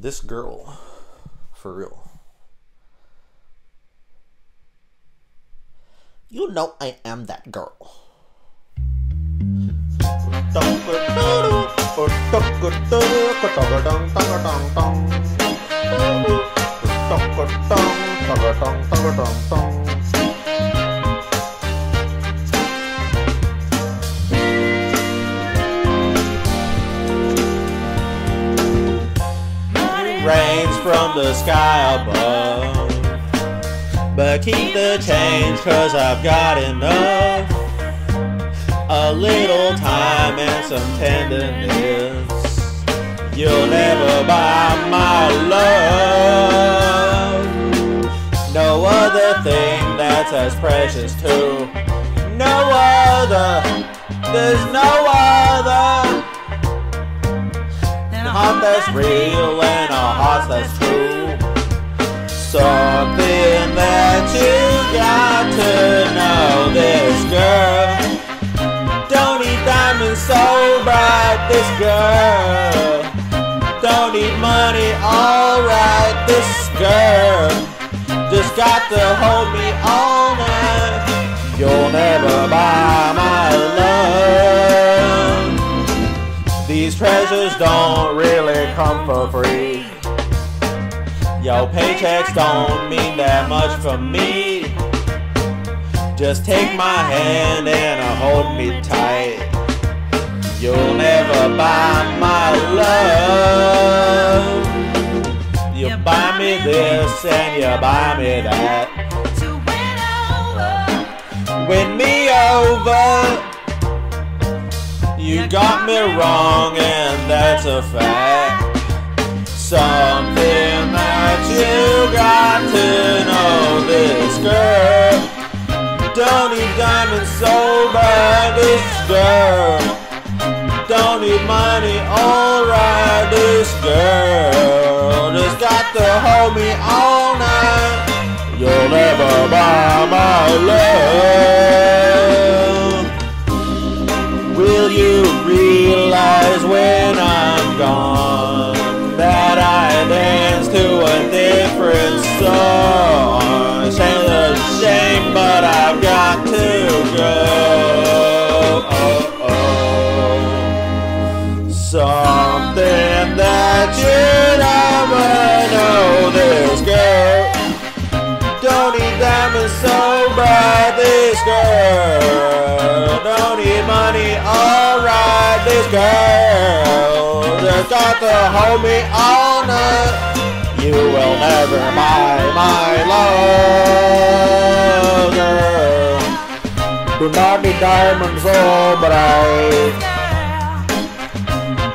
This girl, for real. You know I am that girl. From the sky above. But keep the change, cause I've got enough. A little time and some tenderness. You'll never buy my love. No other thing that's as precious to. No other. There's no other. Heart that's real a true. Something that you got to know this girl. Don't need diamonds so bright, this girl. Don't need money, alright, this girl. Just got to hold me all night. You'll never buy my love. These treasures don't really come for free. Your paychecks don't mean that much for me. Just take my hand and hold me tight. You'll never buy my love. You buy me this and you buy me that. Win me over. You got me wrong and that's a fact. Something got to know this girl. Don't need diamonds so bad, this girl. Don't need money, alright, this girl. Just got to hold me all night. You'll never buy my love. Need diamonds so bright, this girl. Don't need money, alright, this girl. Just got to hold me all night. You will never buy my love, girl. Do not need diamonds so bright.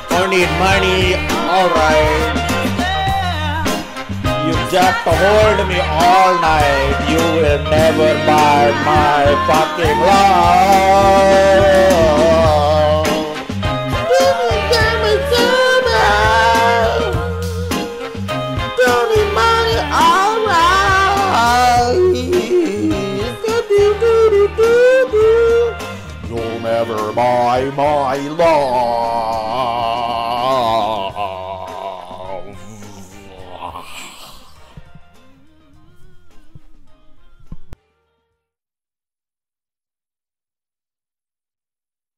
Don't need money, alright. You just hold me all night. You will never buy my fucking love. Don't need money, alright. You'll never buy my love.